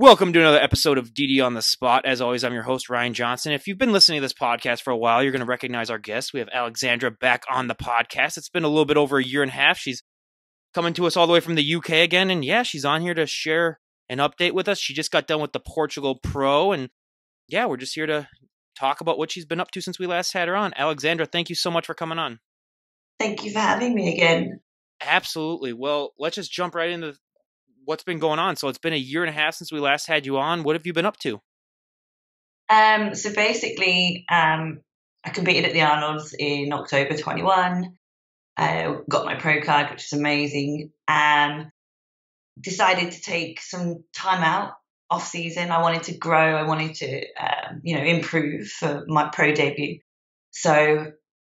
Welcome to another episode of DD on the Spot. As always, I'm your host, Ryan Johnson. If you've been listening to this podcast for a while, you're going to recognize our guest. We have Alexandra back on the podcast. It's been a little bit over a year and a half. She's coming to us all the way from the UK again. And yeah, she's on here to share an update with us. She just got done with the Portugal Pro. And yeah, we're just here to talk about what she's been up to since we last had her on. Alexandra, thank you so much for coming on. Thank you for having me again. Absolutely. Well, let's just jump right into what's been going on. So it's been a year and a half since we last had you on. What have you been up to? Um, so basically, um, I competed at the Arnold's in October 21. I got my pro card, which is amazing. Um, decided to take some time out off season. I wanted to grow. I wanted to, um, you know, improve for my pro debut. So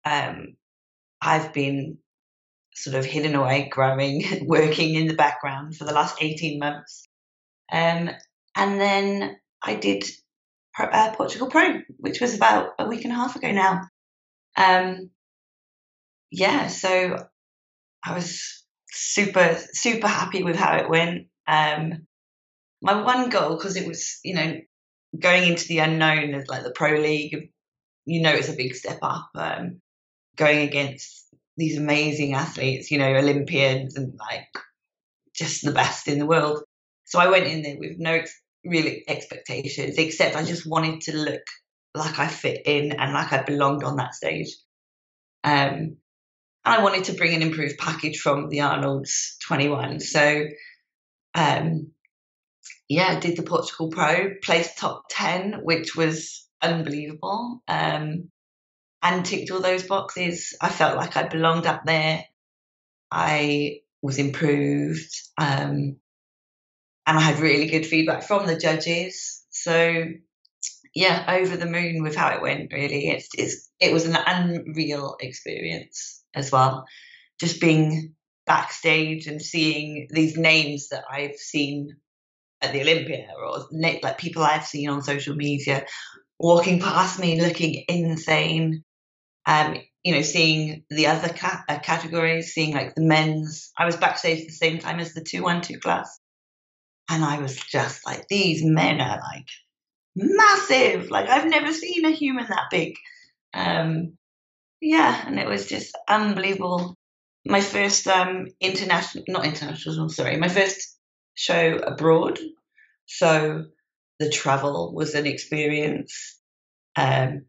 um, I've been sort of hidden away, growing, working in the background for the last 18 months. Um, and then I did uh, Portugal Pro, which was about a week and a half ago now. Um, yeah, so I was super, super happy with how it went. Um, my one goal, because it was, you know, going into the unknown as like the Pro League, you know, it's a big step up. Um, going against these amazing athletes, you know, Olympians and like just the best in the world. So I went in there with no ex- expectations, except I just wanted to look like I fit in and like I belonged on that stage. Um, and I wanted to bring an improved package from the Arnold's 21. So, um, yeah, I did the Portugal Pro, placed top 10, which was unbelievable. Um, and ticked all those boxes. I felt like I belonged up there. I was improved. Um, and I had really good feedback from the judges. So, yeah, over the moon with how it went, really. It's, it's, it was an unreal experience as well. Just being backstage and seeing these names that I've seen at the Olympia or like people I've seen on social media walking past me looking insane um, you know, seeing the other ca- uh, categories, seeing like the men's. I was backstage at the same time as the 212 class. And I was just like, these men are like massive. Like, I've never seen a human that big. Um, yeah, and it was just unbelievable. My first um, international, not international, sorry, my first show abroad. So the travel was an experience. Um,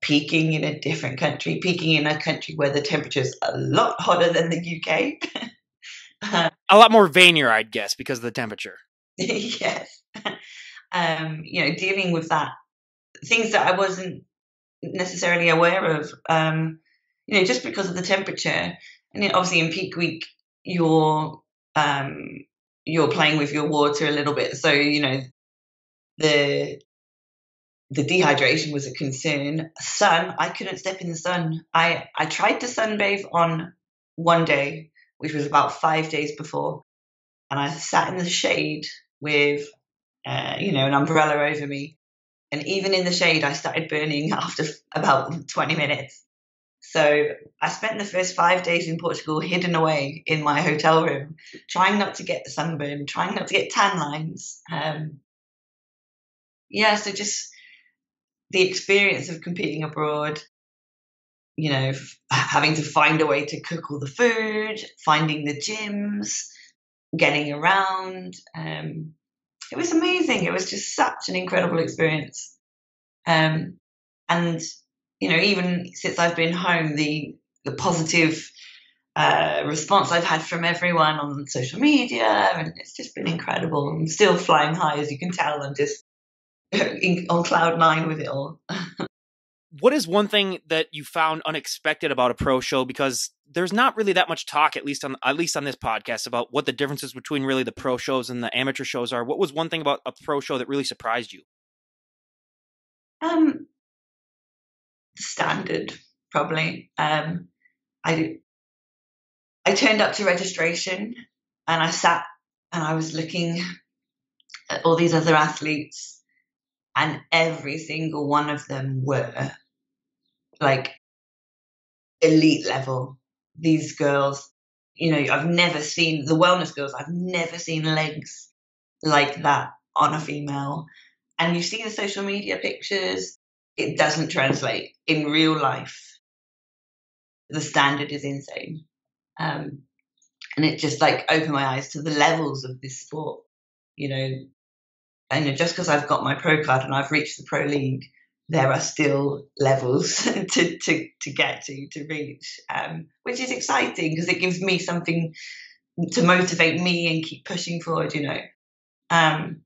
peaking in a different country, peaking in a country where the temperature is a lot hotter than the UK. a lot more veinier, I'd guess, because of the temperature. yes. Um, you know, dealing with that, things that I wasn't necessarily aware of, um, you know, just because of the temperature. And obviously in peak week, you're, um, you're playing with your water a little bit. So, you know, the the dehydration was a concern. Sun, I couldn't step in the sun. I, I tried to sunbathe on one day, which was about five days before, and I sat in the shade with, uh, you know, an umbrella over me. And even in the shade, I started burning after about 20 minutes. So I spent the first five days in Portugal hidden away in my hotel room, trying not to get the sunburn, trying not to get tan lines. Um, yeah, so just the experience of competing abroad, you know, having to find a way to cook all the food, finding the gyms, getting around. Um, it was amazing. It was just such an incredible experience. Um, and, you know, even since I've been home, the, the positive uh, response I've had from everyone on social media, and it's just been incredible. I'm still flying high, as you can tell. I'm just in, on cloud nine with it all. what is one thing that you found unexpected about a pro show? Because there's not really that much talk, at least on at least on this podcast, about what the differences between really the pro shows and the amateur shows are. What was one thing about a pro show that really surprised you? Um, standard probably. Um, I I turned up to registration and I sat and I was looking at all these other athletes and every single one of them were like elite level. These girls, you know, I've never seen the wellness girls, I've never seen legs like that on a female. And you see the social media pictures, it doesn't translate in real life. The standard is insane. Um, and it just like opened my eyes to the levels of this sport. You know, and just because I've got my pro card and I've reached the pro league, there are still levels to, to, to get to, to reach, um, which is exciting because it gives me something to motivate me and keep pushing forward, you know. Um,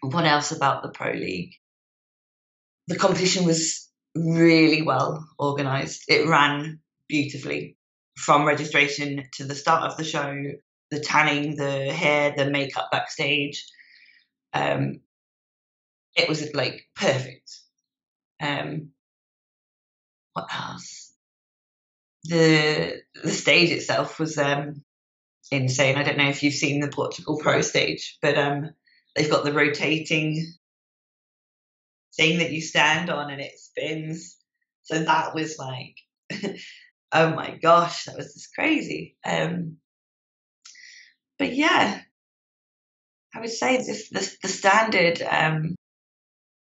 what else about the Pro League? The competition was really well organized. It ran beautifully from registration to the start of the show, the tanning, the hair, the makeup backstage. Um, it was like perfect. Um, what else? The the stage itself was um, insane. I don't know if you've seen the Portugal Pro stage, but um, they've got the rotating thing that you stand on and it spins. So that was like, oh my gosh, that was just crazy. Um, but yeah, I would say this, this the standard um,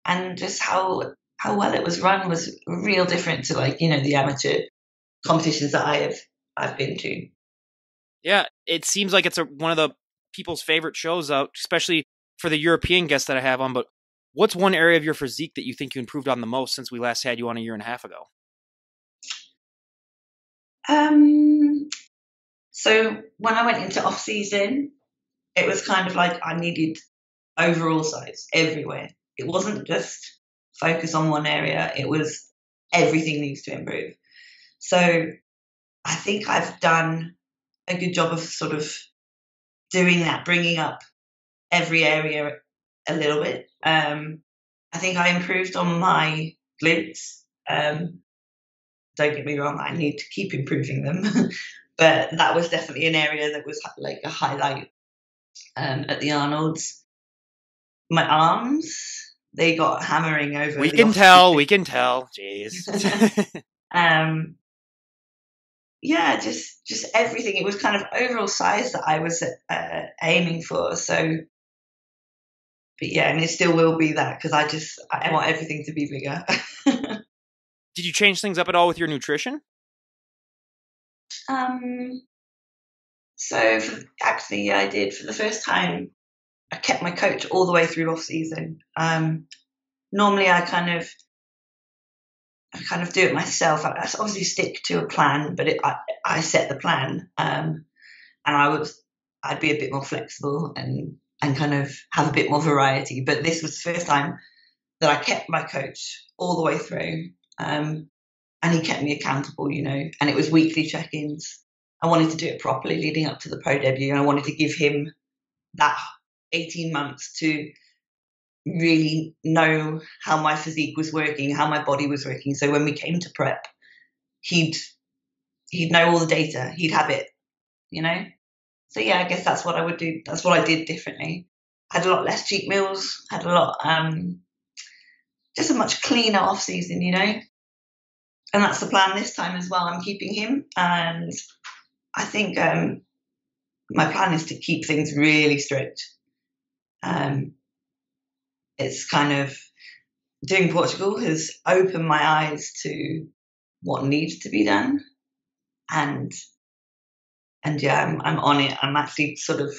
and just how how well it was run was real different to like you know the amateur competitions that I have I've been to. Yeah, it seems like it's a, one of the people's favorite shows out, especially for the European guests that I have on. But what's one area of your physique that you think you improved on the most since we last had you on a year and a half ago? Um, so when I went into off season, it was kind of like I needed overall size everywhere. It wasn't just focus on one area. It was everything needs to improve. So I think I've done a good job of sort of doing that, bringing up every area a little bit. Um, I think I improved on my glutes. Um, don't get me wrong, I need to keep improving them, but that was definitely an area that was like a highlight um, at the Arnold's. My arms, they got hammering over. We can tell. We can tell. Jeez. um, yeah, just just everything. It was kind of overall size that I was uh, aiming for. So, but yeah, and it still will be that because I just I want everything to be bigger. Did you change things up at all with your nutrition? Um. So for, actually, yeah, I did for the first time. I kept my coach all the way through off season. Um, normally, I kind of I kind of do it myself. I, obviously stick to a plan, but it, I, I set the plan, um, and I would I'd be a bit more flexible and and kind of have a bit more variety. But this was the first time that I kept my coach all the way through, um, and he kept me accountable, you know. And it was weekly check-ins. I wanted to do it properly leading up to the pro debut, and I wanted to give him that 18 months to really know how my physique was working, how my body was working. So when we came to prep, he'd he'd know all the data, he'd have it, you know. So yeah, I guess that's what I would do. That's what I did differently. Had a lot less cheat meals. Had a lot, um, just a much cleaner off season, you know. And that's the plan this time as well. I'm keeping him, and I think um, my plan is to keep things really strict. Um, it's kind of doing Portugal has opened my eyes to what needs to be done, and and yeah, I'm, I'm on it. I'm actually sort of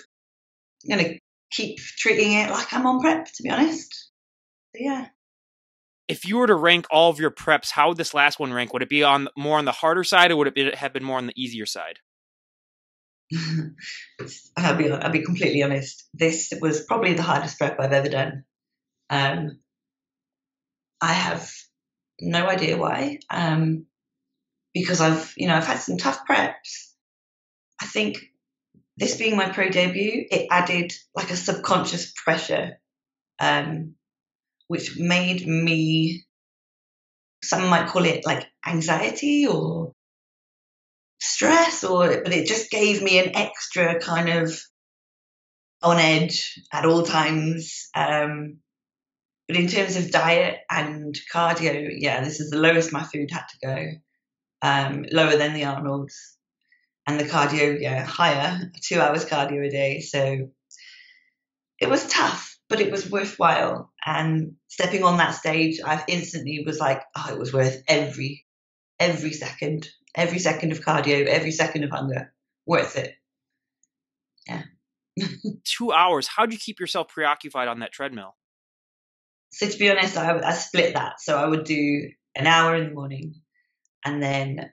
going to keep treating it like I'm on prep, to be honest. Yeah. If you were to rank all of your preps, how would this last one rank? Would it be on more on the harder side, or would it be, have been more on the easier side? I'll be I'll be completely honest. This was probably the hardest prep I've ever done. Um, I have no idea why. Um, because I've, you know, I've had some tough preps. I think this being my pro debut, it added like a subconscious pressure, um, which made me, some might call it like anxiety or stress, or, but it just gave me an extra kind of on edge at all times. Um, but in terms of diet and cardio, yeah, this is the lowest my food had to go, um, lower than the Arnold's. And the cardio, yeah, higher, two hours cardio a day. So it was tough. but it was worthwhile. And stepping on that stage, I instantly was like, oh, it was worth every every second, every second of cardio, every second of hunger, worth it. Yeah. Two hours. How do you keep yourself preoccupied on that treadmill? So to be honest, I, I split that. So I would do an hour in the morning, and then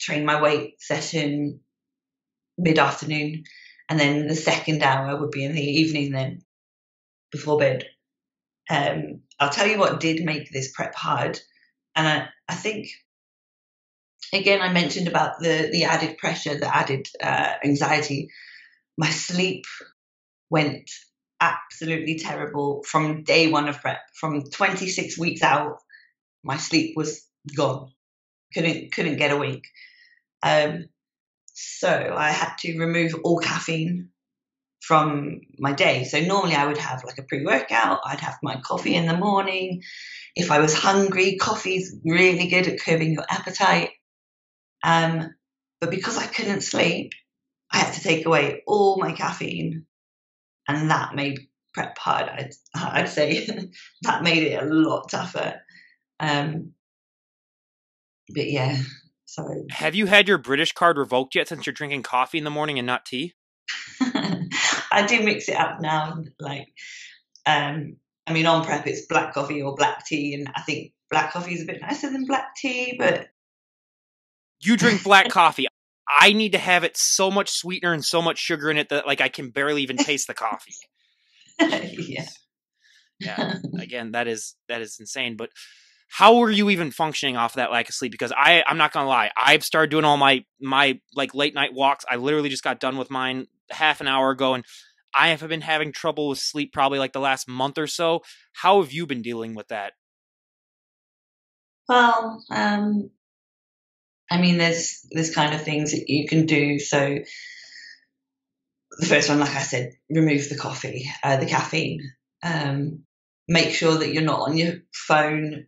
train my weight session mid afternoon, and then the second hour would be in the evening. Then before bed. Um, I'll tell you what did make this prep hard, and I, I think again I mentioned about the the added pressure, the added uh, anxiety. My sleep went absolutely terrible from day one of prep. From 26 weeks out, my sleep was gone. Couldn't couldn't get awake. Um, so I had to remove all caffeine from my day. So normally I would have like a pre workout, I'd have my coffee in the morning. If I was hungry, coffee's really good at curbing your appetite. Um, but because I couldn't sleep, I had to take away all my caffeine. And that made prep hard, I'd, I'd say. that made it a lot tougher. Um, but yeah, so. Have you had your British card revoked yet since you're drinking coffee in the morning and not tea? I do mix it up now. Like, um, I mean, on prep it's black coffee or black tea, and I think black coffee is a bit nicer than black tea. But you drink black coffee. I need to have it so much sweetener and so much sugar in it that like I can barely even taste the coffee. yeah. Yeah. Again, that is that is insane. But how were you even functioning off of that lack of sleep? Because I I'm not gonna lie, I've started doing all my my like late night walks. I literally just got done with mine half an hour ago, and I have been having trouble with sleep probably like the last month or so. How have you been dealing with that? Well, um, I mean, there's there's kind of things that you can do. So the first one, like I said, remove the coffee, uh, the caffeine. Um, make sure that you're not on your phone,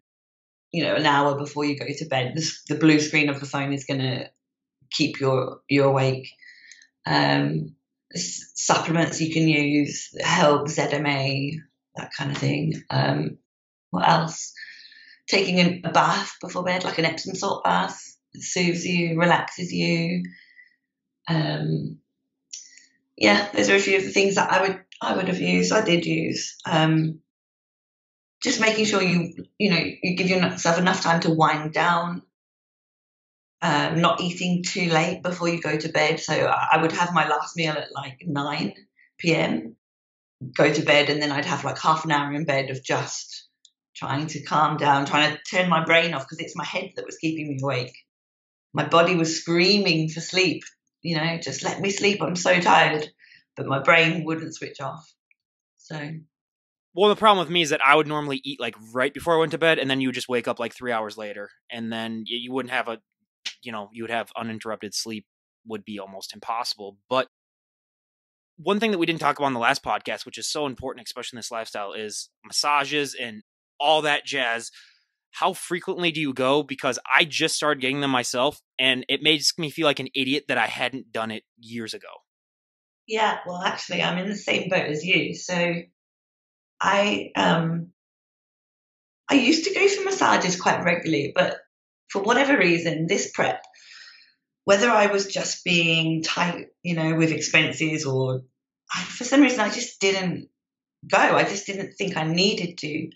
you know, an hour before you go to bed. The, the blue screen of the phone is going to keep you you awake. Um, supplements you can use, help, ZMA, that kind of thing. Um, what else? Taking a bath before bed, like an Epsom salt bath, soothes you, relaxes you. Um, yeah, those are a few of the things that I would I would have used. I did use. Um, just making sure you you know you give yourself enough time to wind down um, not eating too late before you go to bed. So I would have my last meal at like 9 p.m., go to bed, and then I'd have like half an hour in bed of just trying to calm down, trying to turn my brain off because it's my head that was keeping me awake. My body was screaming for sleep, you know, just let me sleep. I'm so tired. But my brain wouldn't switch off. So well, the problem with me is that I would normally eat like right before I went to bed, and then you would just wake up like three hours later, and then you wouldn't have a you know you would have uninterrupted sleep would be almost impossible but one thing that we didn't talk about in the last podcast which is so important especially in this lifestyle is massages and all that jazz how frequently do you go because i just started getting them myself and it makes me feel like an idiot that i hadn't done it years ago yeah well actually i'm in the same boat as you so i um i used to go for massages quite regularly but for whatever reason, this prep, whether I was just being tight, you know, with expenses or I, for some reason I just didn't go. I just didn't think I needed to.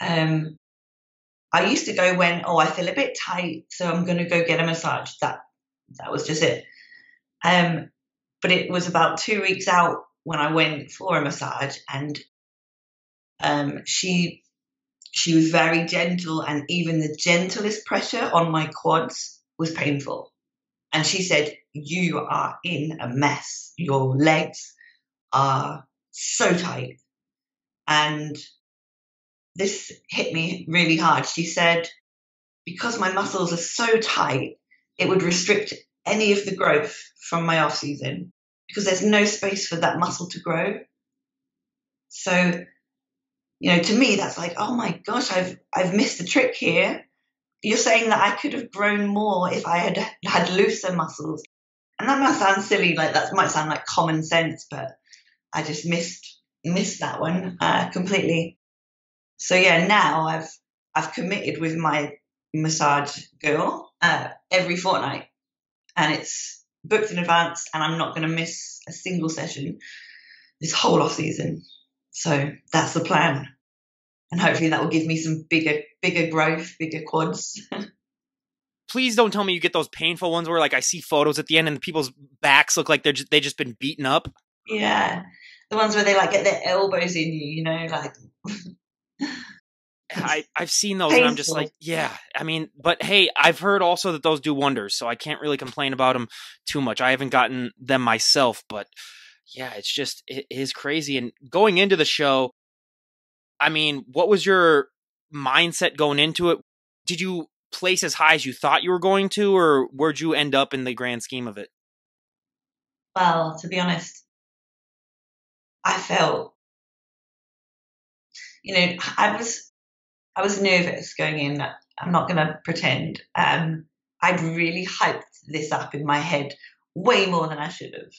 Um, I used to go when, oh, I feel a bit tight, so I'm going to go get a massage. That that was just it. Um, but it was about two weeks out when I went for a massage, and um, she she was very gentle, and even the gentlest pressure on my quads was painful. And she said, You are in a mess. Your legs are so tight. And this hit me really hard. She said, Because my muscles are so tight, it would restrict any of the growth from my off season because there's no space for that muscle to grow. So you know, to me, that's like, oh my gosh, I've I've missed the trick here. You're saying that I could have grown more if I had had looser muscles, and that might sound silly, like that might sound like common sense, but I just missed missed that one uh, completely. So yeah, now I've I've committed with my massage girl uh, every fortnight, and it's booked in advance, and I'm not going to miss a single session this whole off season. So that's the plan, and hopefully that will give me some bigger bigger growth, bigger quads. Please don't tell me you get those painful ones where like I see photos at the end and people's backs look like they're just, they just been beaten up. Yeah, the ones where they like get their elbows in you, you know, like. I, I've seen those and I'm just like, yeah. I mean, but hey, I've heard also that those do wonders, so I can't really complain about them too much. I haven't gotten them myself, but yeah, it's just it is crazy. And going into the show, I mean, what was your mindset going into it? Did you place as high as you thought you were going to, or where'd you end up in the grand scheme of it? Well, to be honest, I felt, you know, I was, I was nervous going in. I'm not going to pretend. Um, I'd really hyped this up in my head way more than I should have.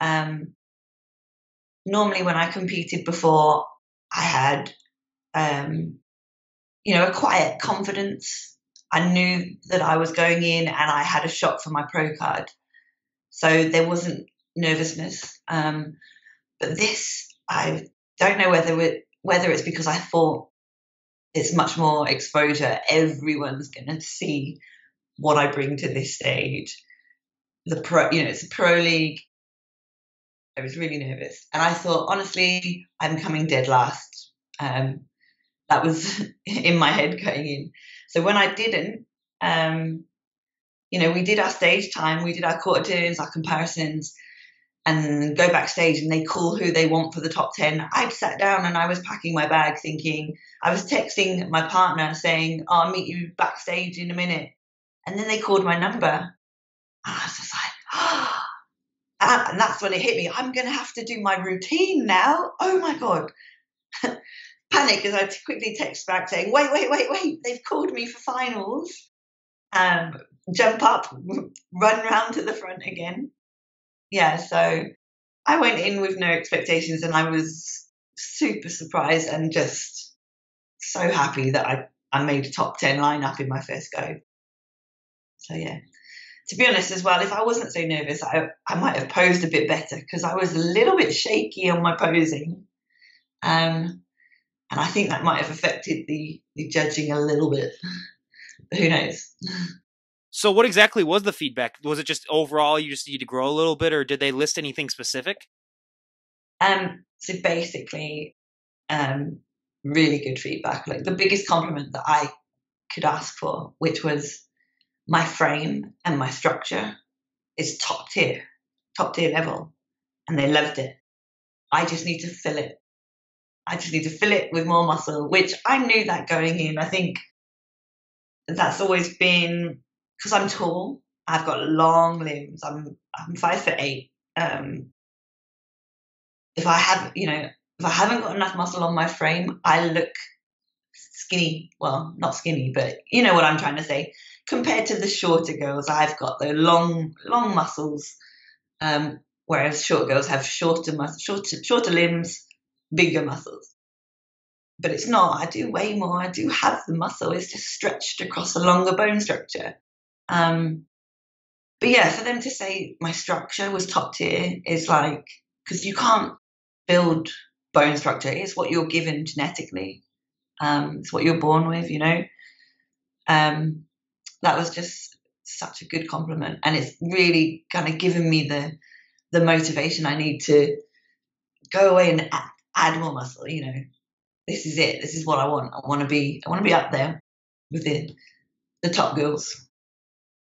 Um, normally, when I competed before, I had, um, you know, a quiet confidence I knew that I was going in and I had a shot for my pro card. So there wasn't nervousness. Um, but this, I don't know whether it, whether it's because I thought it's much more exposure. Everyone's going to see what I bring to this stage. The pro, you know, it's a pro league. I was really nervous, and I thought, honestly, I'm coming dead last. Um, that was in my head going in. So when I didn't, um, you know, we did our stage time, we did our quarter turns, our comparisons, and go backstage and they call who they want for the top 10. I'd sat down and I was packing my bag thinking, I was texting my partner saying, oh, I'll meet you backstage in a minute. And then they called my number. And I was just like, oh. And that's when it hit me. I'm going to have to do my routine now. Oh my God. panic as I quickly text back saying, wait, wait, wait, wait, they've called me for finals. Um, jump up, run round to the front again. Yeah, so I went in with no expectations and I was super surprised and just so happy that I, I made a top 10 lineup in my first go. So, yeah. To be honest, as well, if I wasn't so nervous, I, I might have posed a bit better because I was a little bit shaky on my posing. Um, and I think that might have affected the, the judging a little bit. Who knows? So, what exactly was the feedback? Was it just overall you just need to grow a little bit, or did they list anything specific? Um, so basically, um, really good feedback. Like the biggest compliment that I could ask for, which was my frame and my structure is top tier, top tier level, and they loved it. I just need to fill it I just need to fill it with more muscle, which I knew that going in. I think that's always been because I'm tall. I've got long limbs. I'm I'm five foot eight. Um, if I have, you know, if I haven't got enough muscle on my frame, I look skinny. Well, not skinny, but you know what I'm trying to say. Compared to the shorter girls, I've got the long, long muscles, um, whereas short girls have shorter, mus- shorter, shorter limbs bigger muscles. But it's not. I do way more. I do have the muscle. It's just stretched across a longer bone structure. Um, but yeah, for them to say my structure was top tier is like, because you can't build bone structure. It's what you're given genetically. Um, it's what you're born with, you know. Um, that was just such a good compliment, and it's really kind of given me the the motivation I need to go away and add more muscle. You know, this is it. This is what I want. I want to be. I want to be up there with the the top girls.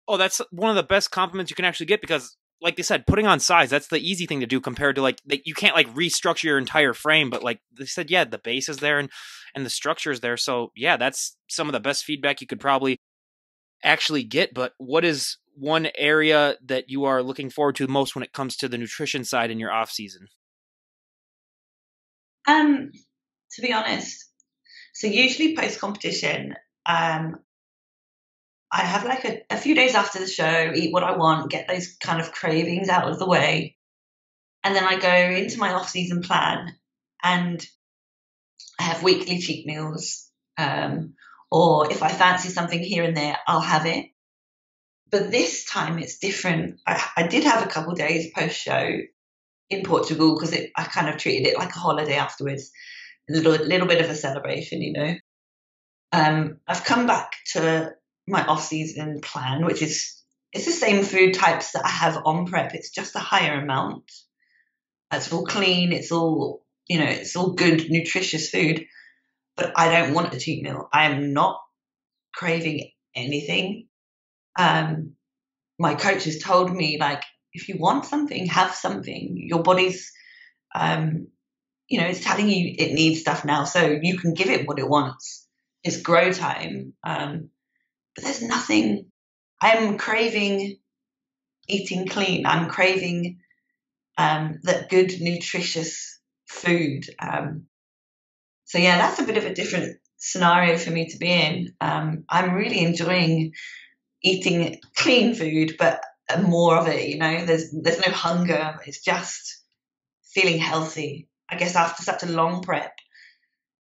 Oh, that's one of the best compliments you can actually get because, like they said, putting on size that's the easy thing to do compared to like you can't like restructure your entire frame, but like they said, yeah, the base is there and and the structure is there. So yeah, that's some of the best feedback you could probably actually get. But what is one area that you are looking forward to most when it comes to the nutrition side in your off season? Um, to be honest, so usually post competition, um, I have like a, a few days after the show, eat what I want, get those kind of cravings out of the way, and then I go into my off season plan and I have weekly cheat meals. Um, or if I fancy something here and there, I'll have it. But this time it's different. I, I did have a couple days post show in Portugal because I kind of treated it like a holiday afterwards, a little, little bit of a celebration, you know. Um, I've come back to my off season plan, which is it's the same food types that I have on prep. It's just a higher amount. It's all clean. It's all you know. It's all good, nutritious food. But I don't want a cheat meal. I am not craving anything. Um, my coach has told me like, if you want something, have something. Your body's, um, you know, it's telling you it needs stuff now, so you can give it what it wants. It's grow time. Um, but there's nothing I'm craving eating clean. I'm craving um, that good, nutritious food. Um, so yeah, that's a bit of a different scenario for me to be in. Um, I'm really enjoying eating clean food, but more of it. You know, there's there's no hunger. It's just feeling healthy. I guess after such a long prep,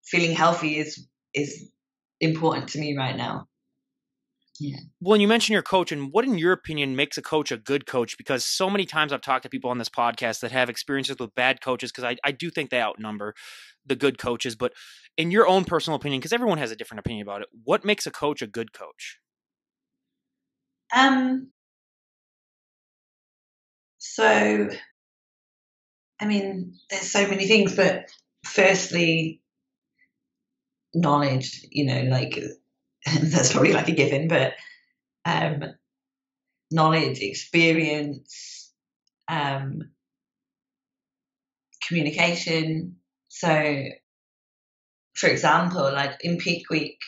feeling healthy is is important to me right now. Yeah. Well, you mentioned your coach, and what, in your opinion, makes a coach a good coach? Because so many times I've talked to people on this podcast that have experiences with bad coaches, because I, I do think they outnumber the good coaches. But in your own personal opinion, because everyone has a different opinion about it, what makes a coach a good coach? Um. So, I mean, there's so many things, but firstly, knowledge. You know, like that's probably like a given, but um, knowledge, experience, um, communication. So, for example, like in peak week,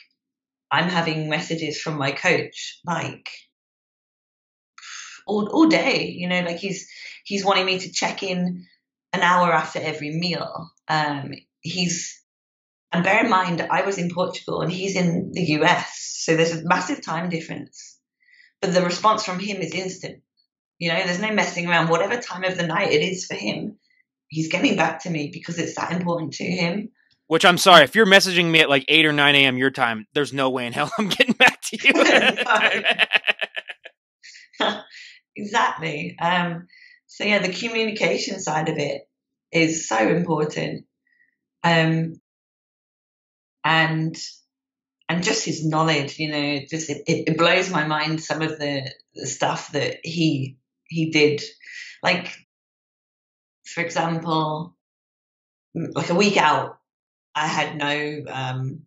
I'm having messages from my coach like all, all day, you know, like he's he's wanting me to check in an hour after every meal. Um, he's and bear in mind, I was in Portugal and he's in the US, so there's a massive time difference. But the response from him is instant. You know, there's no messing around. Whatever time of the night it is for him, he's getting back to me because it's that important to him. Which I'm sorry, if you're messaging me at like 8 or 9 a.m. your time, there's no way in hell I'm getting back to you. exactly. Um, so, yeah, the communication side of it is so important. Um, and and just his knowledge, you know, just it, it blows my mind some of the, the stuff that he he did. Like, for example, like a week out, I had no. Um,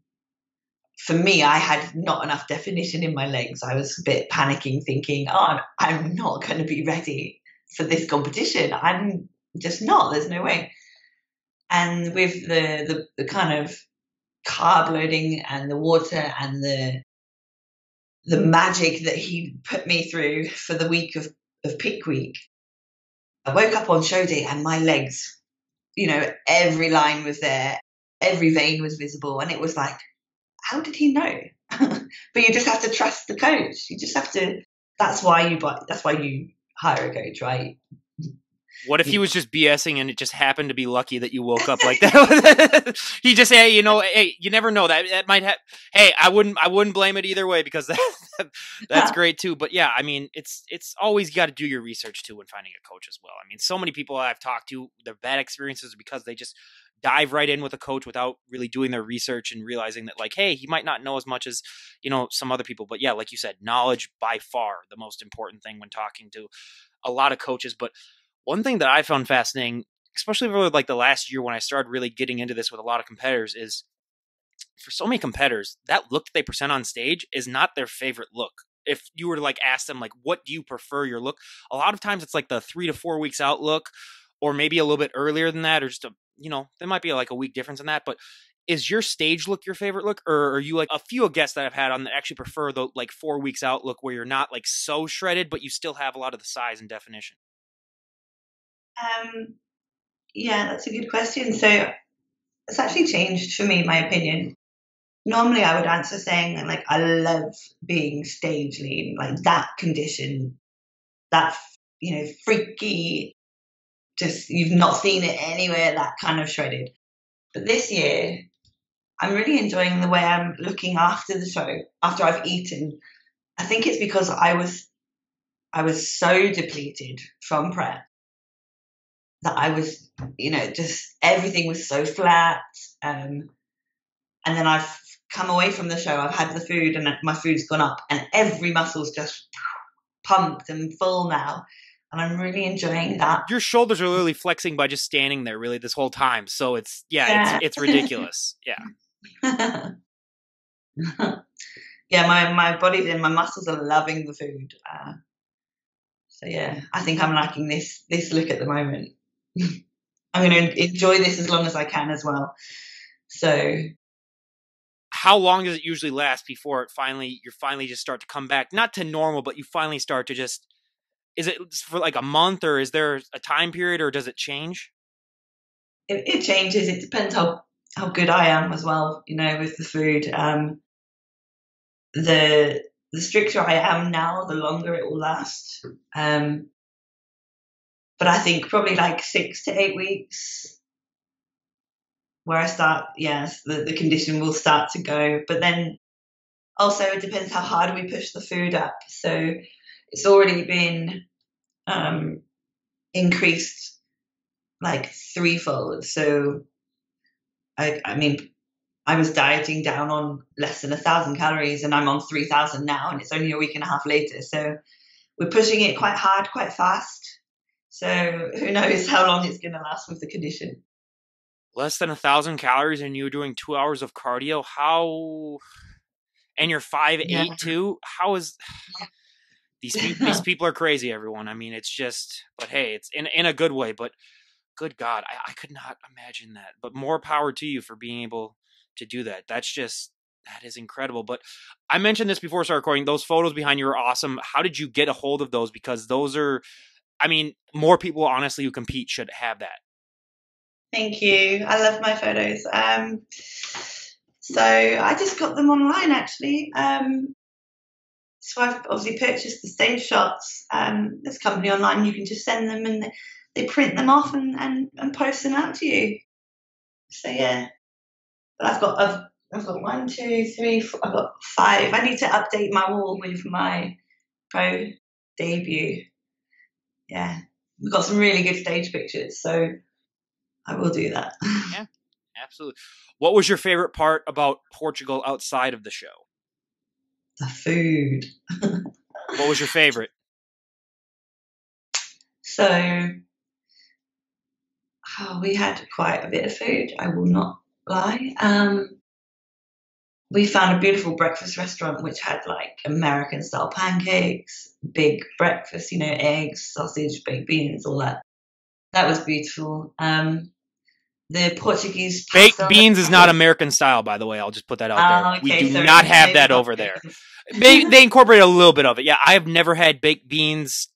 for me, I had not enough definition in my legs. I was a bit panicking, thinking, "Oh, I'm not going to be ready for this competition. I'm just not. There's no way." And with the the, the kind of carb loading and the water and the the magic that he put me through for the week of, of peak week. I woke up on show day and my legs, you know, every line was there, every vein was visible, and it was like, how did he know? but you just have to trust the coach. You just have to. That's why you buy. That's why you hire a coach, right? What if he was just BSing and it just happened to be lucky that you woke up like that? he just, hey, you know, hey, you never know that that might have. Hey, I wouldn't, I wouldn't blame it either way because that, that's great too. But yeah, I mean, it's it's always got to do your research too when finding a coach as well. I mean, so many people I've talked to, their bad experiences because they just dive right in with a coach without really doing their research and realizing that like hey he might not know as much as you know some other people but yeah like you said knowledge by far the most important thing when talking to a lot of coaches but one thing that I found fascinating, especially over like the last year when I started really getting into this with a lot of competitors, is for so many competitors, that look that they present on stage is not their favorite look. If you were to like ask them like, what do you prefer your look? A lot of times it's like the three to four weeks out look, or maybe a little bit earlier than that, or just a you know, there might be like a week difference in that. But is your stage look your favorite look, or are you like a few guests that I've had on that actually prefer the like four weeks out look where you're not like so shredded, but you still have a lot of the size and definition? Um, yeah, that's a good question. So it's actually changed for me, my opinion. Normally, I would answer saying like I love being stage lean, like that condition, that you know freaky, just you've not seen it anywhere, that kind of shredded. but this year, I'm really enjoying the way I'm looking after the show after I've eaten. I think it's because I was I was so depleted from prep that I was, you know, just everything was so flat. Um, and then I've come away from the show, I've had the food and my food's gone up, and every muscle's just pumped and full now. And I'm really enjoying that. Your shoulders are literally flexing by just standing there, really, this whole time. So it's yeah, yeah. it's it's ridiculous. yeah. yeah, my my body and my muscles are loving the food. Uh, so yeah, I think I'm liking this this look at the moment. I'm going to enjoy this as long as I can as well. So how long does it usually last before it finally you finally just start to come back? Not to normal but you finally start to just is it for like a month or is there a time period or does it change? It, it changes. It depends how how good i am as well you know with the food. Um the the stricter i am now the longer it will last. Um but i think probably like six to eight weeks where I start, yes, the, the condition will start to go. But then also it depends how hard we push the food up. So it's already been um, increased like threefold. So I, I mean, I was dieting down on less than a thousand calories, and I'm on three thousand now, and it's only a week and a half later. So we're pushing it quite hard, quite fast. So who knows how long it's going to last with the condition less than a thousand calories and you're doing two hours of cardio, how and you're five yeah. eight too, how is these people, these people are crazy, everyone. I mean, it's just but hey, it's in in a good way, but good God, I, I could not imagine that. But more power to you for being able to do that. That's just that is incredible. But I mentioned this before start recording. Those photos behind you are awesome. How did you get a hold of those? Because those are I mean, more people honestly who compete should have that. Thank you. I love my photos. Um, so I just got them online actually. Um, so I've obviously purchased the stage shots. Um, this company online, you can just send them and they print them off and, and, and post them out to you. So yeah, but I've got I've, I've got one, two, three, four, I've got five. I need to update my wall with my pro debut. Yeah, we've got some really good stage pictures. So I will do that. yeah, absolutely. What was your favorite part about Portugal outside of the show? The food. what was your favorite? So, oh, we had quite a bit of food. I will not lie. Um, we found a beautiful breakfast restaurant which had like American style pancakes, big breakfast, you know, eggs, sausage, baked beans, all that. That was beautiful. Um, the Portuguese baked beans is not American style, by the way. I'll just put that out there. Oh, okay, we do not have that over there. they they incorporate a little bit of it. Yeah, I have never had baked beans.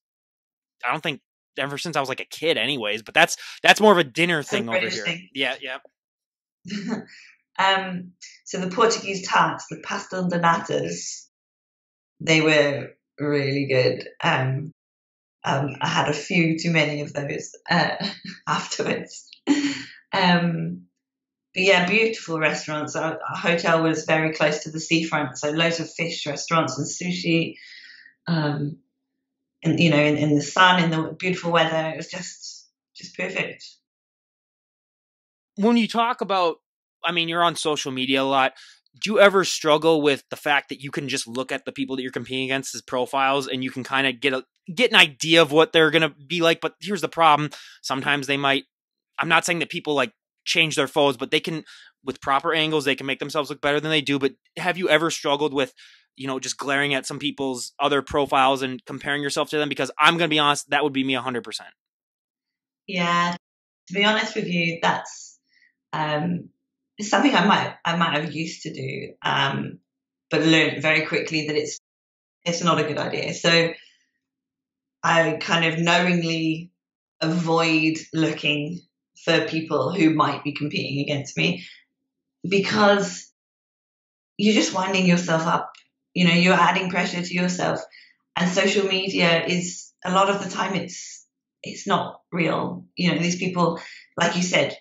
I don't think ever since I was like a kid, anyways. But that's that's more of a dinner thing over here. Thing. Yeah, yeah. um, so the Portuguese tarts, the pastel de natas, they were really good. Um, um, I had a few too many of those uh, afterwards. Um, but yeah, beautiful restaurants. Our, our, hotel was very close to the seafront, so loads of fish restaurants and sushi. Um, and you know, in, in the sun, in the beautiful weather, it was just just perfect. When you talk about, I mean, you're on social media a lot. Do you ever struggle with the fact that you can just look at the people that you're competing against as profiles and you can kind of get a get an idea of what they're gonna be like? But here's the problem: sometimes they might I'm not saying that people like change their foes, but they can with proper angles they can make themselves look better than they do. But have you ever struggled with you know just glaring at some people's other profiles and comparing yourself to them? Because I'm gonna be honest, that would be me 100. percent Yeah, to be honest with you, that's um, something I might I might have used to do, um, but learned very quickly that it's it's not a good idea. So I kind of knowingly avoid looking for people who might be competing against me because you're just winding yourself up. You know, you're adding pressure to yourself. And social media is a lot of the time it's it's not real. You know, these people, like you said,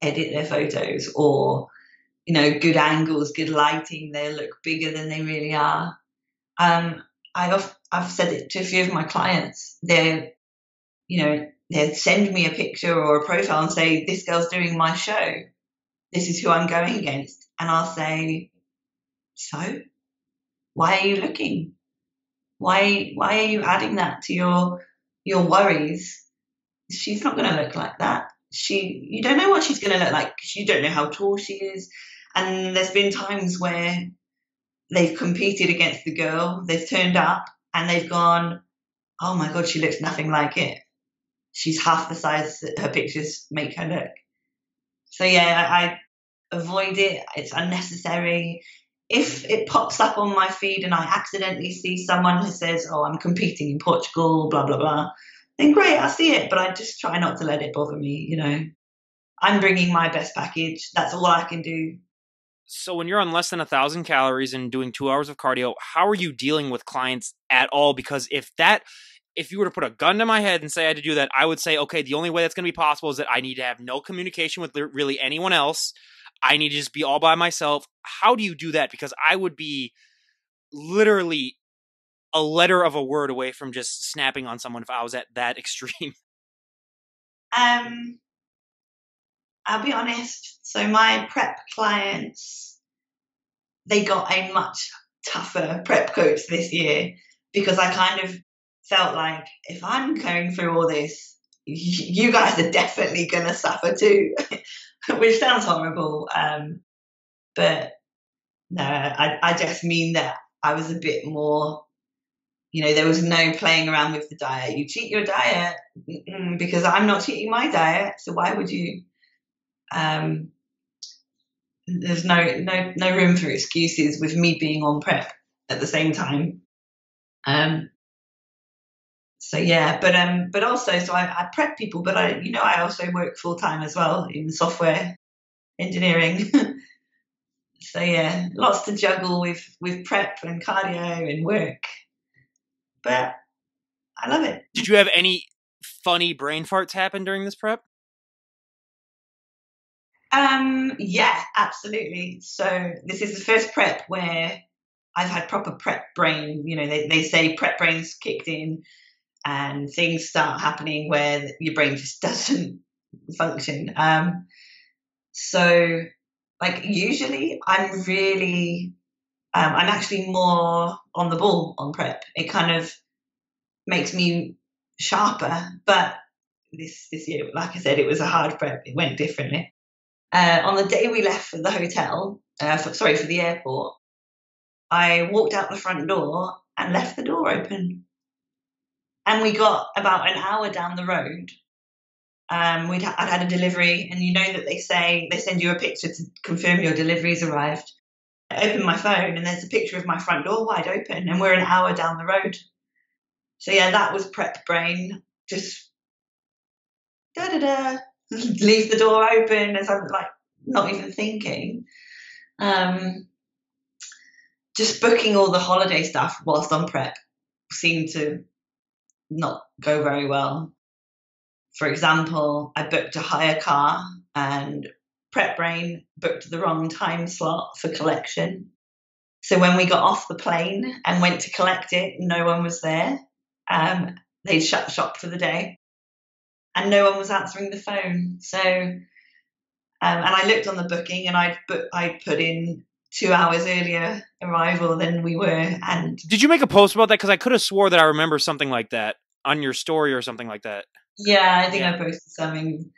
edit their photos or you know good angles good lighting they look bigger than they really are. Um, I've, I've said it to a few of my clients. They you know they send me a picture or a profile and say this girl's doing my show. This is who i'm going against. And i'll say so? Why are you looking? Why why are you adding that to your your worries? She's not going to look like that she you don't know what she's going to look like. You don't know how tall she is. And there's been times where they've competed against the girl. They've turned up and they've gone oh my god she looks nothing like it. She's half the size that her pictures make her look. So yeah i avoid it. It's unnecessary. If it pops up on my feed and i accidentally see someone who says oh i'm competing in portugal blah blah blah then great, I see it, but I just try not to let it bother me. You know, I'm bringing my best package. That's all I can do. So when you're on less than a thousand calories and doing two hours of cardio, how are you dealing with clients at all? Because if that, if you were to put a gun to my head and say I had to do that, I would say, okay, the only way that's going to be possible is that I need to have no communication with really anyone else. I need to just be all by myself. How do you do that? Because I would be literally a letter of a word away from just snapping on someone if I was at that extreme. Um, I'll be honest. So my prep clients, they got a much tougher prep coach this year because I kind of felt like if I'm going through all this, you guys are definitely going to suffer too, which sounds horrible. Um, but no, I, I just mean that I was a bit more you know, there was no playing around with the diet. You cheat your diet because I'm not cheating my diet. So why would you? Um, there's no no no room for excuses with me being on prep at the same time. Um, so yeah, but um, but also, so I, I prep people, but I, you know, I also work full time as well in software engineering. so yeah, lots to juggle with with prep and cardio and work but I love it. Did you have any funny brain farts happen during this prep? Um, yeah, absolutely. So this is the first prep where I've had proper prep brain. You know, they, they say prep brain's kicked in and things start happening where your brain just doesn't function. Um, so like usually I'm really um, I'm actually more on the ball on prep. It kind of makes me sharper. But this this year, like I said, it was a hard prep. It went differently. Uh, on the day we left for the hotel, uh, for, sorry, for the airport, I walked out the front door and left the door open. And we got about an hour down the road. Um, we'd I'd had a delivery, and you know that they say they send you a picture to confirm your delivery's arrived. I opened my phone and there's a picture of my front door wide open, and we're an hour down the road. So yeah, that was prep brain. Just da da da, leave the door open as I'm like not even thinking. Um, just booking all the holiday stuff whilst on prep seemed to not go very well. For example, I booked a hire car and Prep Brain booked the wrong time slot for collection. So when we got off the plane and went to collect it, no one was there. Um, they'd shut the shop for the day, and no one was answering the phone. So, um, and I looked on the booking, and I'd put I'd put in two hours earlier arrival than we were. And did you make a post about that? Because I could have swore that I remember something like that on your story or something like that. Yeah, I think yeah. I posted something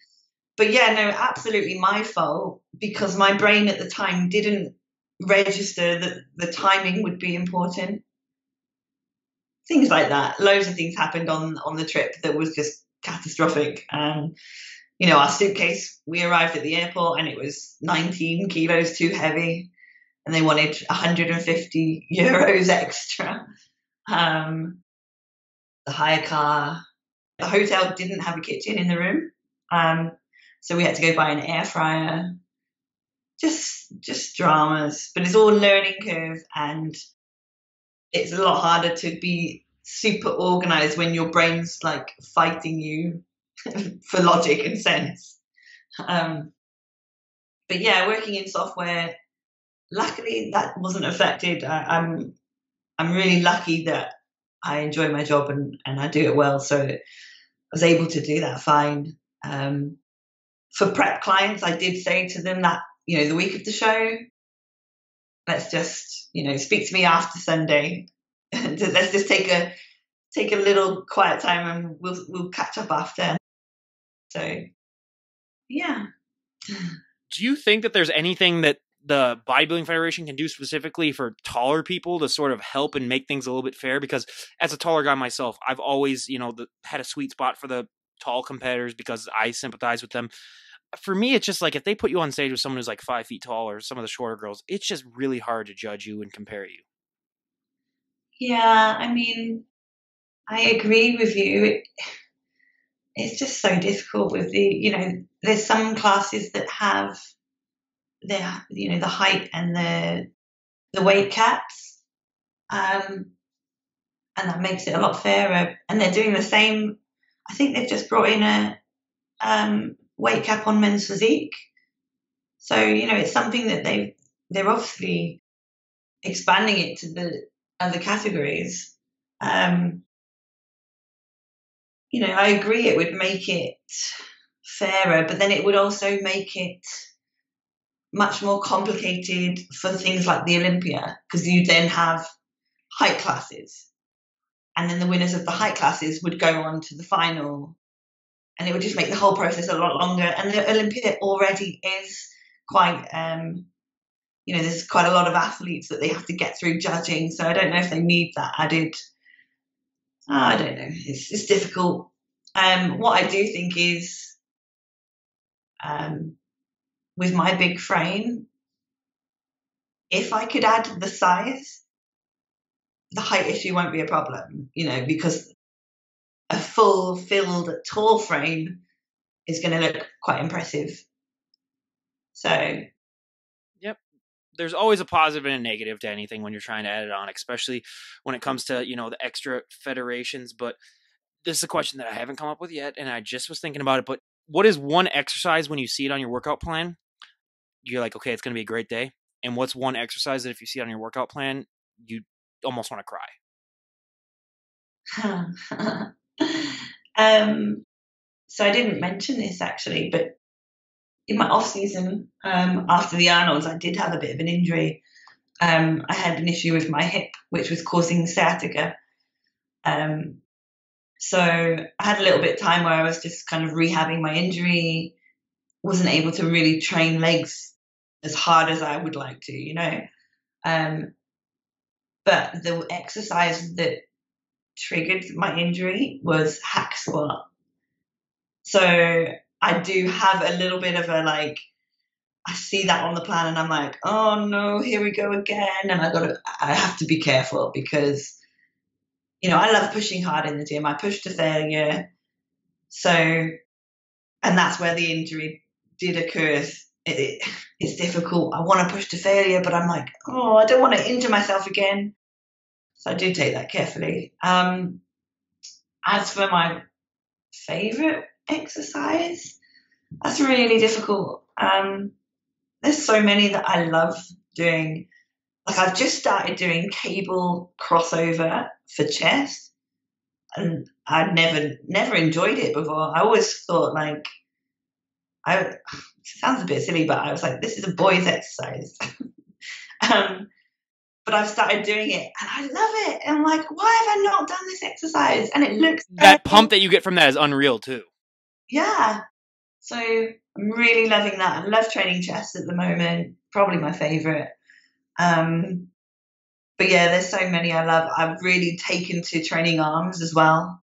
but yeah, no, absolutely my fault because my brain at the time didn't register that the timing would be important. Things like that. Loads of things happened on on the trip that was just catastrophic. Um, you know, our suitcase, we arrived at the airport and it was 19 kilos too heavy and they wanted 150 euros extra. Um, the hire car, the hotel didn't have a kitchen in the room. Um, so we had to go buy an air fryer. Just just dramas, but it's all learning curve and it's a lot harder to be super organized when your brain's like fighting you for logic and sense. Um, but yeah, working in software, luckily that wasn't affected. I, I'm I'm really lucky that I enjoy my job and, and I do it well. So I was able to do that fine. Um, for prep clients, I did say to them that, you know, the week of the show, let's just, you know, speak to me after Sunday. let's just take a take a little quiet time and we'll we'll catch up after. So yeah. Do you think that there's anything that the bodybuilding federation can do specifically for taller people to sort of help and make things a little bit fair because as a taller guy myself i've always you know the, had a sweet spot for the tall competitors because i sympathize with them for me it's just like if they put you on stage with someone who's like five feet tall or some of the shorter girls it's just really hard to judge you and compare you yeah i mean i agree with you it, it's just so difficult with the you know there's some classes that have the you know the height and the the weight caps, um, and that makes it a lot fairer. And they're doing the same. I think they've just brought in a um, weight cap on men's physique. So you know it's something that they they're obviously expanding it to the other categories. Um, you know, I agree it would make it fairer, but then it would also make it much more complicated for things like the Olympia because you then have height classes. And then the winners of the height classes would go on to the final. And it would just make the whole process a lot longer. And the Olympia already is quite, um, you know, there's quite a lot of athletes that they have to get through judging. So I don't know if they need that added. Oh, I don't know. It's, it's difficult. Um, what I do think is um, with my big frame, if I could add the size, the height issue won't be a problem, you know, because a full filled tall frame is going to look quite impressive. So, yep, there's always a positive and a negative to anything when you're trying to add it on, especially when it comes to, you know, the extra federations. But this is a question that I haven't come up with yet, and I just was thinking about it. But what is one exercise when you see it on your workout plan you're like, okay, it's going to be a great day. And what's one exercise that if you see it on your workout plan, you almost want to cry? um, so I didn't mention this actually, but in my off season um, after the Arnold's, I did have a bit of an injury. Um, I had an issue with my hip, which was causing sciatica. Um, so I had a little bit of time where I was just kind of rehabbing my injury, wasn't able to really train legs as hard as I would like to, you know. Um, but the exercise that triggered my injury was hack squat. So I do have a little bit of a like, I see that on the plan and I'm like, oh no, here we go again. And I gotta, I have to be careful because, you know, I love pushing hard in the gym. I push to failure. So, and that's where the injury did occur it, it's difficult. I want to push to failure, but I'm like, oh, I don't want to injure myself again. So I do take that carefully. Um, as for my favorite exercise, that's really difficult. Um, there's so many that I love doing. Like I've just started doing cable crossover for chest, and I'd never never enjoyed it before. I always thought like I sounds a bit silly, but I was like, this is a boys' exercise. um, but I've started doing it and I love it. And I'm like, why have I not done this exercise? And it looks that pump that you get from that is unreal too. Yeah. So I'm really loving that. I love training chest at the moment. Probably my favorite. Um, but yeah, there's so many I love. I've really taken to training arms as well.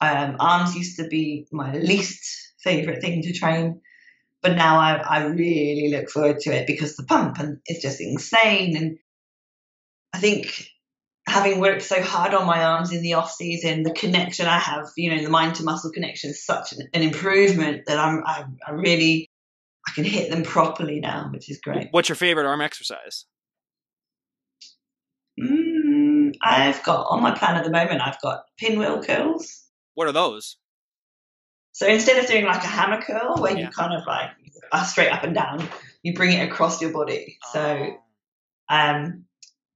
Um, arms used to be my least favorite thing to train. But now I, I really look forward to it because the pump and it's just insane. And I think having worked so hard on my arms in the off season, the connection I have, you know, the mind to muscle connection is such an, an improvement that I'm, I, I really, I can hit them properly now, which is great. What's your favorite arm exercise? Mm, I've got on my plan at the moment. I've got pinwheel curls. What are those? So instead of doing like a hammer curl where yeah. you kind of like are straight up and down, you bring it across your body. So Oh. um,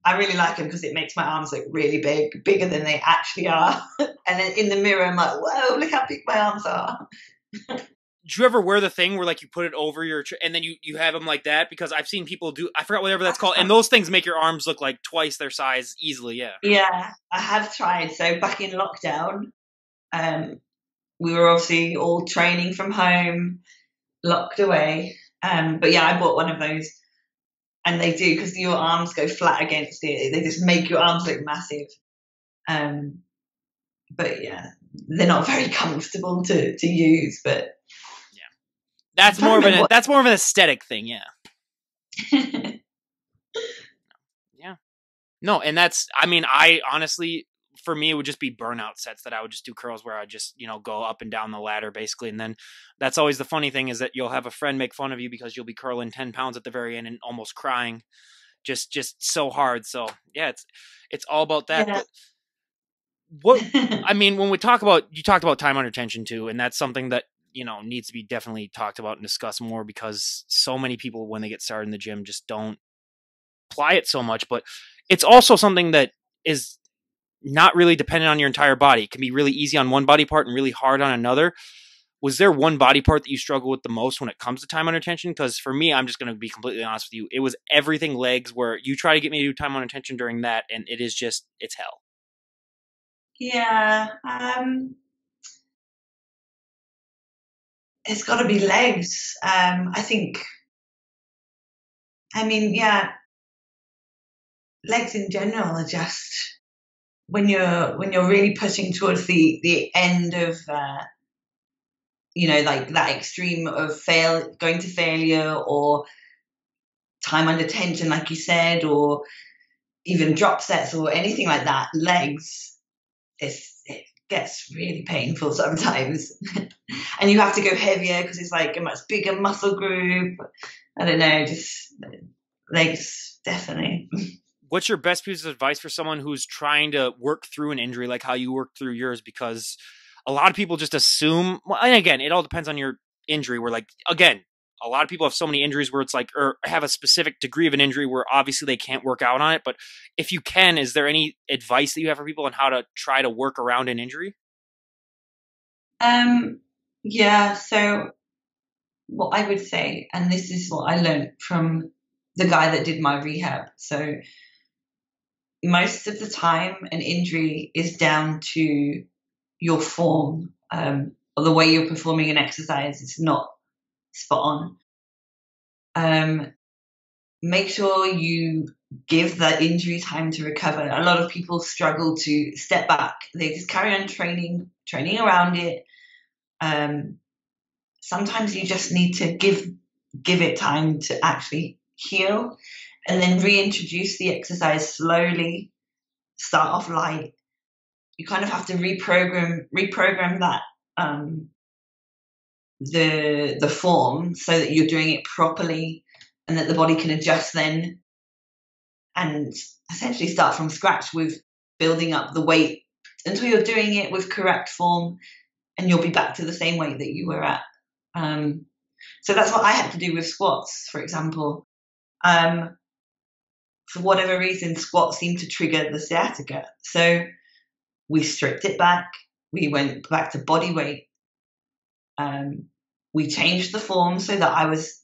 I really like them because it makes my arms look really big, bigger than they actually are. and then in the mirror, I'm like, whoa, look how big my arms are. Did you ever wear the thing where like you put it over your tr- and then you you have them like that? Because I've seen people do. I forgot whatever that's called, and those things make your arms look like twice their size easily. Yeah. Yeah, I have tried. So back in lockdown, um, we were obviously all training from home, locked away. Um, but yeah, I bought one of those, and they do because your arms go flat against it. They just make your arms look massive. Um, but yeah, they're not very comfortable to to use. But yeah, That's more of an what- that's more of an aesthetic thing. Yeah. yeah. No, and that's I mean, I honestly for me it would just be burnout sets that I would just do curls where I just, you know, go up and down the ladder basically. And then that's always the funny thing is that you'll have a friend make fun of you because you'll be curling ten pounds at the very end and almost crying. Just just so hard. So yeah, it's it's all about that. Yeah. What I mean, when we talk about you talked about time under tension too, and that's something that you know needs to be definitely talked about and discussed more because so many people when they get started in the gym just don't apply it so much. But it's also something that is not really dependent on your entire body. It can be really easy on one body part and really hard on another. Was there one body part that you struggle with the most when it comes to time under tension? Because for me, I'm just going to be completely honest with you. It was everything legs where you try to get me to do time under tension during that, and it is just, it's hell. Yeah, um, it's got to be legs. Um, I think. I mean, yeah, legs in general are just when you're when you're really pushing towards the the end of uh, you know like that extreme of fail going to failure or time under tension like you said or even drop sets or anything like that legs it's, it gets really painful sometimes. And you have to go heavier because it's like a much bigger muscle group. I don't know just legs definitely what's your best piece of advice for someone who's trying to work through an injury like how you worked through yours because a lot of people just assume well and again it all depends on your injury where like again a lot of people have so many injuries where it's like or have a specific degree of an injury where obviously they can't work out on it but if you can is there any advice that you have for people on how to try to work around an injury Um, yeah, so what I would say, and this is what I learned from the guy that did my rehab. So most of the time, an injury is down to your form um, or the way you're performing an exercise. It's not spot on. Um, make sure you give that injury time to recover. A lot of people struggle to step back. They just carry on training, training around it. Um, sometimes you just need to give give it time to actually heal, and then reintroduce the exercise slowly. Start off light. You kind of have to reprogram reprogram that um, the the form so that you're doing it properly, and that the body can adjust then, and essentially start from scratch with building up the weight until you're doing it with correct form and you'll be back to the same weight that you were at. Um, so that's what I had to do with squats, for example. Um, for whatever reason, squats seemed to trigger the sciatica. So we stripped it back. We went back to body weight. Um, we changed the form so that I was,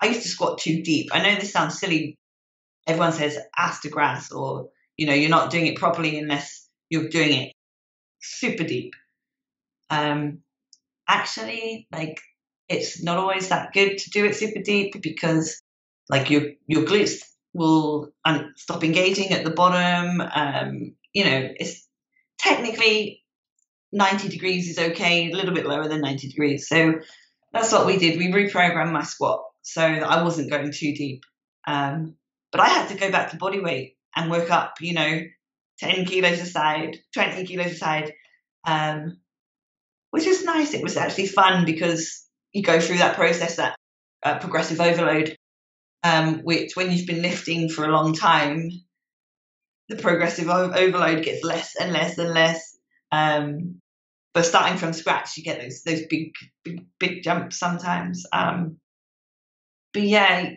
I used to squat too deep. I know this sounds silly. Everyone says ass to grass or, you know, you're not doing it properly unless you're doing it super deep um, actually like it's not always that good to do it super deep because like your your glutes will stop engaging at the bottom um, you know it's technically 90 degrees is okay a little bit lower than 90 degrees. So that's what we did. We reprogrammed my squat so that i wasn't going too deep. Um, but i had to go back to body weight and work up you know 10 kilos aside 20 kilos aside um, which is nice. It was actually fun because you go through that process, that uh, progressive overload, um, which when you've been lifting for a long time, the progressive o- overload gets less and less and less. Um, but starting from scratch, you get those those big big big jumps sometimes. Um, but yeah,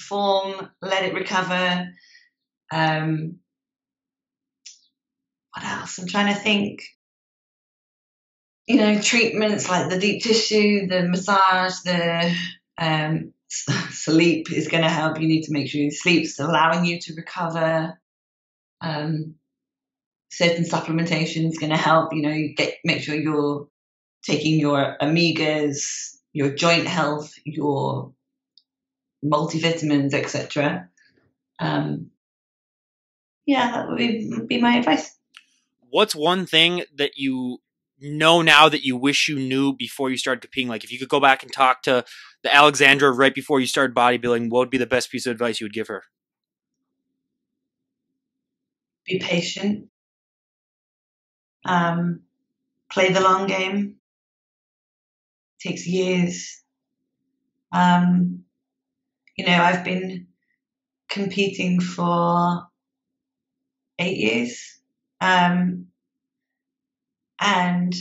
form, let it recover. Um, what else? I'm trying to think. You know, treatments like the deep tissue, the massage, the um, sleep is going to help. You need to make sure you sleep's allowing you to recover. Um, certain supplementation is going to help. You know, get make sure you're taking your omegas, your joint health, your multivitamins, etc. Um, yeah, that would be, be my advice. What's one thing that you know now that you wish you knew before you started competing? Like, if you could go back and talk to the Alexandra right before you started bodybuilding, what would be the best piece of advice you would give her? Be patient. Um, play the long game. It takes years. Um, you know, I've been competing for eight years. Um, and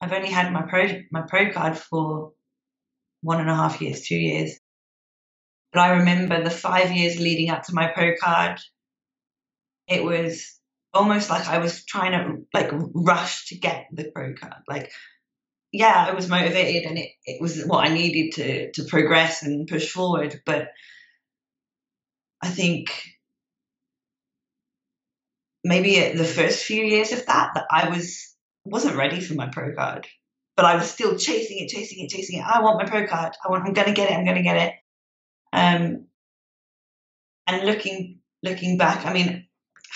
I've only had my pro my pro card for one and a half years, two years. But I remember the five years leading up to my pro card, it was almost like I was trying to like rush to get the pro card. Like, yeah, I was motivated and it, it was what I needed to to progress and push forward. But I think maybe the first few years of that that I was wasn't ready for my pro card, but I was still chasing it, chasing it, chasing it. I want my pro card. I want. I'm gonna get it. I'm gonna get it. Um, and looking looking back, I mean,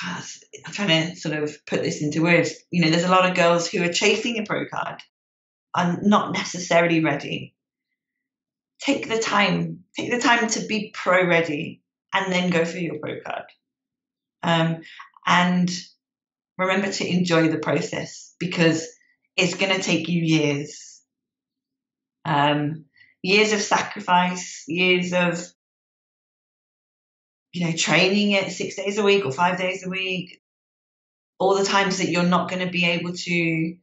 I'm trying to sort of put this into words. You know, there's a lot of girls who are chasing a pro card and not necessarily ready. Take the time. Take the time to be pro ready, and then go for your pro card. Um, and remember to enjoy the process because it's going to take you years. Um, years of sacrifice, years of, you know, training it six days a week or five days a week, all the times that you're not going to be able to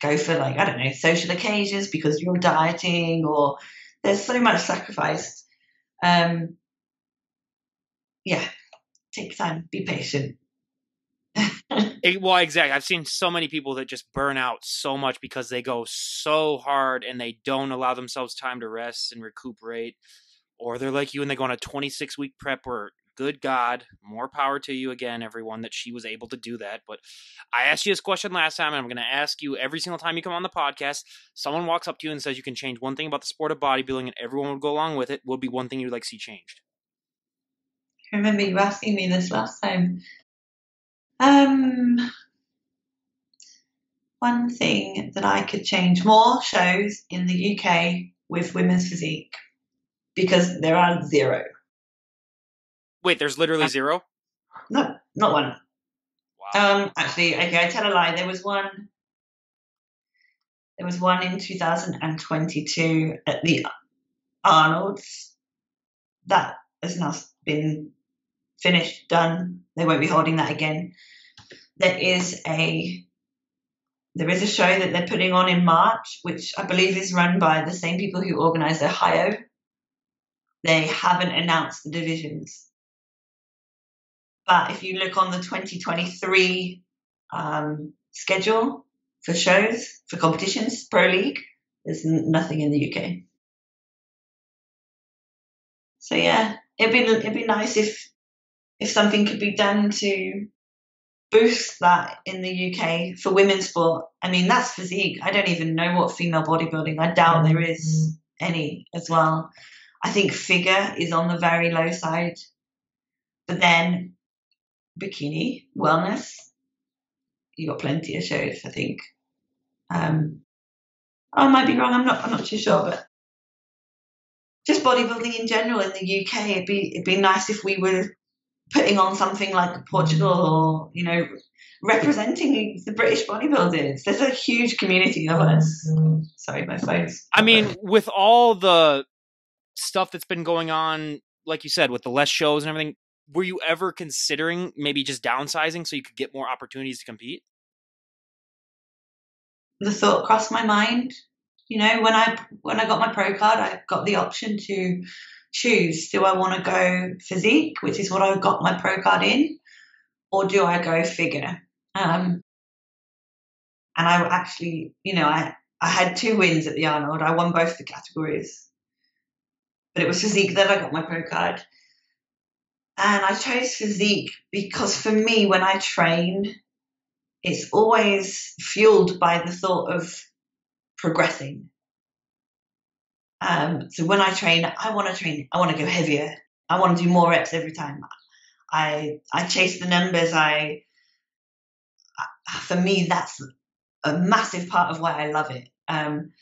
go for like, I don't know, social occasions because you're dieting or there's so much sacrifice. Um, yeah, take time, be patient. It, well, exactly. I've seen so many people that just burn out so much because they go so hard and they don't allow themselves time to rest and recuperate. Or they're like you and they go on a 26 week prep where, good God, more power to you again, everyone, that she was able to do that. But I asked you this question last time, and I'm going to ask you every single time you come on the podcast. Someone walks up to you and says you can change one thing about the sport of bodybuilding, and everyone would go along with it. Will be one thing you'd like to see changed? I remember you asking me this last time. Um, one thing that I could change more shows in the UK with women's physique because there are zero. Wait, there's literally uh, zero? No, not one. Wow. Um, actually, okay, I tell a lie. There was one. There was one in 2022 at the Arnold's that has now been finished, done. They won't be holding that again. There is a there is a show that they're putting on in March, which I believe is run by the same people who organise Ohio. They haven't announced the divisions. But if you look on the 2023 um, schedule for shows, for competitions, Pro League, there's nothing in the UK. So yeah, it'd be it'd be nice if if something could be done to boost that in the UK for women's sport. I mean, that's physique. I don't even know what female bodybuilding. I doubt there is any as well. I think figure is on the very low side. But then bikini, wellness, you got plenty of shows, I think. Um, I might be wrong. I'm not. I'm not too sure, but just bodybuilding in general in the UK, it'd be it'd be nice if we were putting on something like Portugal mm. or, you know, representing the British bodybuilders. There's a huge community of us. Mm-hmm. Sorry, my phone's. I mean, with all the stuff that's been going on, like you said, with the less shows and everything, were you ever considering maybe just downsizing so you could get more opportunities to compete? The thought crossed my mind. You know, when I when I got my pro card, I got the option to choose: do I want to go physique, which is what I got my pro card in, or do I go figure? Um, and I actually, you know, I I had two wins at the Arnold. I won both the categories, but it was physique that I got my pro card. And I chose physique because for me, when I train, it's always fueled by the thought of progressing. Um, so when I train, I want to train, I want to go heavier. I want to do more reps every time. I I chase the numbers. I for me that's a massive part of why I love it. Um,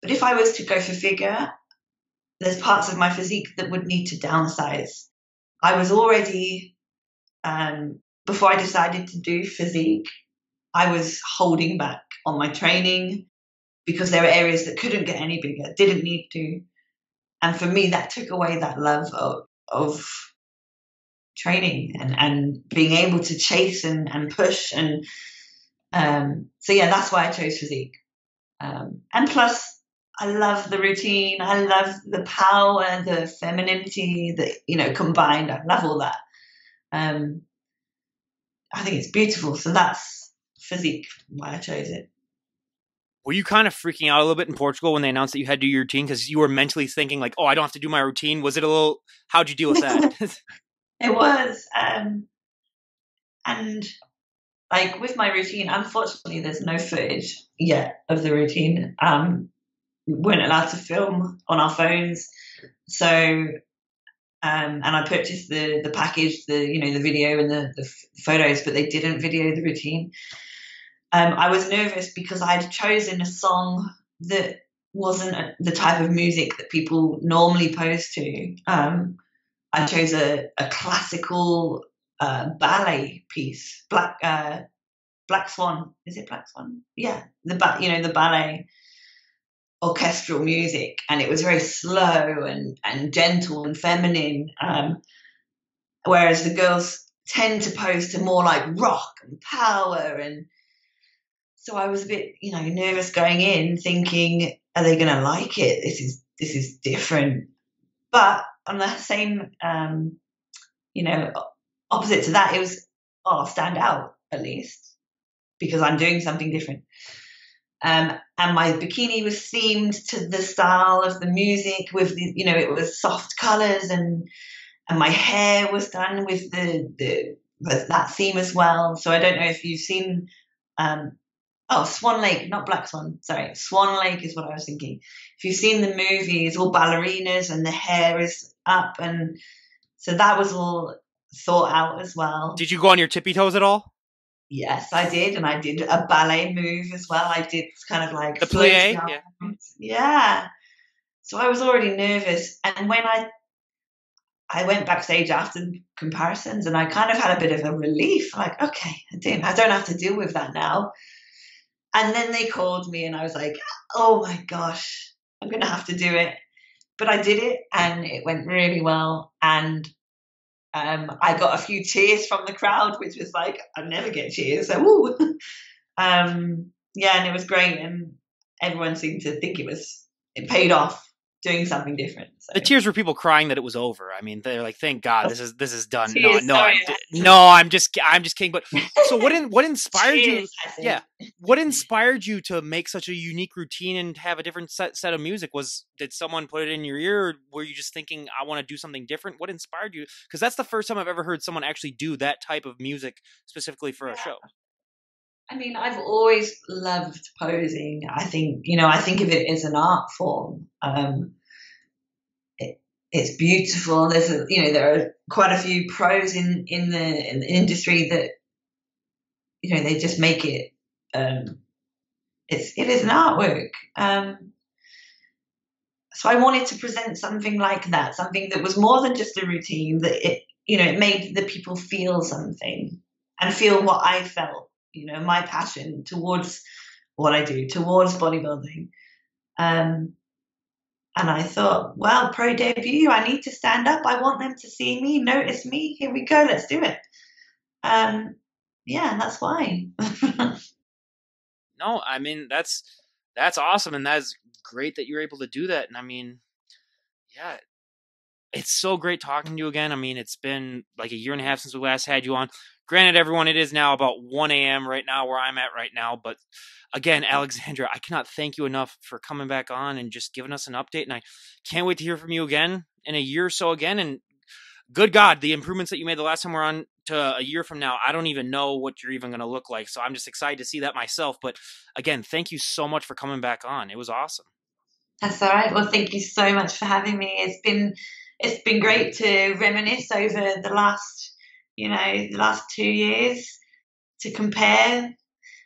but if I was to go for figure, there's parts of my physique that would need to downsize. I was already um, before I decided to do physique. I was holding back on my training because there were areas that couldn't get any bigger, didn't need to. And for me, that took away that love of, of training and, and being able to chase and, and push. And um, so, yeah, that's why I chose physique. Um, and plus, I love the routine. I love the power, the femininity, the, you know, combined. I love all that. Um, I think it's beautiful. So that's physique why I chose it. Were you kind of freaking out a little bit in Portugal when they announced that you had to do your routine because you were mentally thinking like, "Oh, I don't have to do my routine"? Was it a little? How'd you deal with that? it was, um, and like with my routine, unfortunately, there's no footage yet of the routine. Um, we weren't allowed to film on our phones, so um, and I purchased the the package, the you know the video and the, the photos, but they didn't video the routine. Um, I was nervous because I'd chosen a song that wasn't the type of music that people normally pose to. Um, I chose a, a classical uh, ballet piece, Black uh, Black Swan. Is it Black Swan? Yeah, the ba- you know the ballet orchestral music, and it was very slow and and gentle and feminine. Um, whereas the girls tend to pose to more like rock and power and so I was a bit, you know, nervous going in, thinking, are they going to like it? This is this is different. But on the same, um, you know, opposite to that, it was, oh, I'll stand out at least because I'm doing something different. Um, and my bikini was themed to the style of the music with the, you know, it was soft colors and and my hair was done with the the that theme as well. So I don't know if you've seen um, Oh, Swan Lake, not Black Swan. Sorry, Swan Lake is what I was thinking. If you've seen the movie, it's all ballerinas and the hair is up, and so that was all thought out as well. Did you go on your tippy toes at all? Yes, I did, and I did a ballet move as well. I did kind of like the plie, eh? yeah. yeah. So I was already nervous, and when I I went backstage after comparisons, and I kind of had a bit of a relief, like okay, I don't, I don't have to deal with that now. And then they called me, and I was like, oh my gosh, I'm going to have to do it. But I did it, and it went really well. And um, I got a few cheers from the crowd, which was like, I never get cheers. So, woo. um, yeah, and it was great. And everyone seemed to think it was, it paid off doing something different. So. The tears were people crying that it was over. I mean, they're like, "Thank God, this is this is done." no, no, I'm, no, I'm just I'm just kidding. But so what? In, what inspired you? Yeah, what inspired you to make such a unique routine and have a different set set of music? Was did someone put it in your ear? Or were you just thinking, "I want to do something different"? What inspired you? Because that's the first time I've ever heard someone actually do that type of music specifically for yeah. a show. I mean, I've always loved posing. I think, you know, I think of it as an art form. Um, it, it's beautiful. There's, a, you know, there are quite a few pros in in the, in the industry that, you know, they just make it. Um, it's it is an artwork. Um, so I wanted to present something like that, something that was more than just a routine. That it, you know, it made the people feel something and feel what I felt you know, my passion towards what I do, towards bodybuilding. Um, and I thought, well, pro debut, I need to stand up. I want them to see me, notice me. Here we go, let's do it. Um, yeah, that's why. no, I mean that's that's awesome, and that's great that you're able to do that. And I mean, yeah, it's so great talking to you again. I mean, it's been like a year and a half since we last had you on. Granted, everyone, it is now about 1 a.m. right now where I'm at right now. But again, Alexandra, I cannot thank you enough for coming back on and just giving us an update. And I can't wait to hear from you again in a year or so again. And good God, the improvements that you made the last time we're on to a year from now, I don't even know what you're even going to look like. So I'm just excited to see that myself. But again, thank you so much for coming back on. It was awesome. That's all right. Well, thank you so much for having me. It's been it's been great to reminisce over the last, you know, the last two years to compare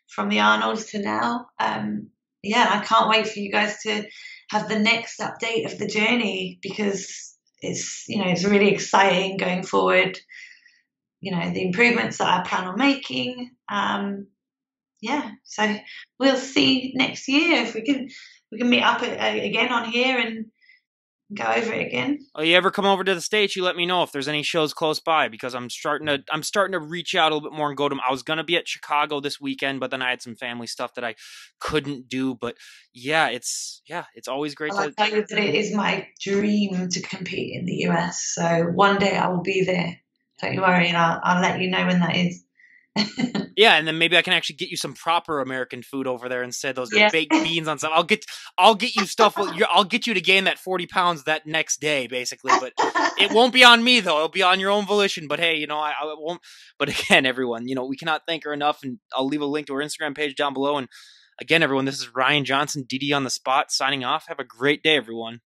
from the Arnolds to now. Um, yeah, I can't wait for you guys to have the next update of the journey because it's you know it's really exciting going forward. You know the improvements that I plan on making. Um, yeah, so we'll see next year if we can we can meet up again on here and go over it again. Oh, you ever come over to the states? You let me know if there's any shows close by because I'm starting to I'm starting to reach out a little bit more and go to. I was gonna be at Chicago this weekend, but then I had some family stuff that I couldn't do. But yeah, it's yeah, it's always great. I'll to tell you that it is my dream to compete in the US. So one day I will be there. Don't you worry, and I'll I'll let you know when that is. yeah, and then maybe I can actually get you some proper American food over there instead of those yeah. baked beans on some. I'll get I'll get you stuff. I'll get you to gain that forty pounds that next day, basically. But it won't be on me though. It'll be on your own volition. But hey, you know I, I won't. But again, everyone, you know we cannot thank her enough, and I'll leave a link to her Instagram page down below. And again, everyone, this is Ryan Johnson, DD on the spot, signing off. Have a great day, everyone.